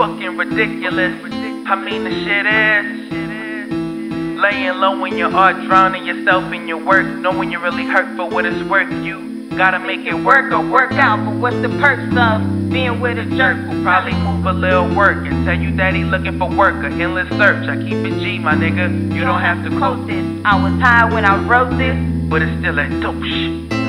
fucking ridiculous. I mean, the shit is. Laying low when you are drowning yourself in your work. Knowing you're really hurt for what it's worth. You gotta make it work or work out. But what's the perks of being with a jerk who probably move a little work and tell you that he looking for work? A endless search. I keep it G, my nigga. You don't have to quote this. I was high when I wrote this, but it's still a dope shit.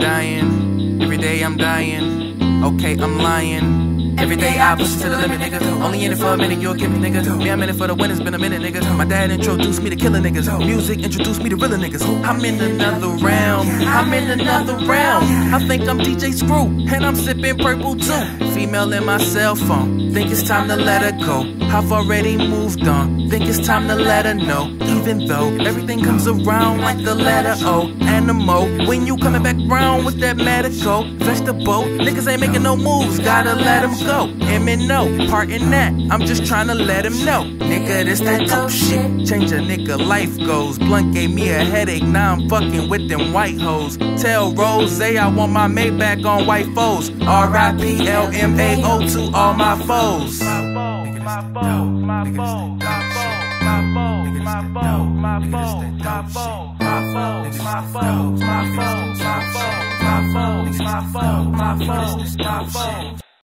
Dying, every day I'm dying. Okay, I'm lying. Every day I push it to the limit, nigga. Only in it for a minute, you'll give me, nigga. Me, I'm in it for the win, it's been a minute, nigga. My dad introduced me to killer niggas. Music introduced me to realer niggas. I'm in another round, I'm in another round. I think I'm DJ Screw, and I'm sipping purple too. Female in my cell phone, think it's time to let her go. I've already moved on, think it's time to let her know. Even though everything comes around like the letter O, animal. When you coming back round with that medical vegetable, niggas ain't making no moves, gotta let them go. MNO, part in that, I'm just trying to let him know. Nigga, this that dope shit. Change a nigga life goes. Blunt gave me a headache, now I'm fucking with them white hoes. Tell Rose I want my Maybach on white foes. R.I.P. L.M.A.O. to all my foes. My foes, my foes, my foes, my foes, my foes, my foes, my foes, my foes, my foes, my foes, my foes, my foes, my foes, my foes,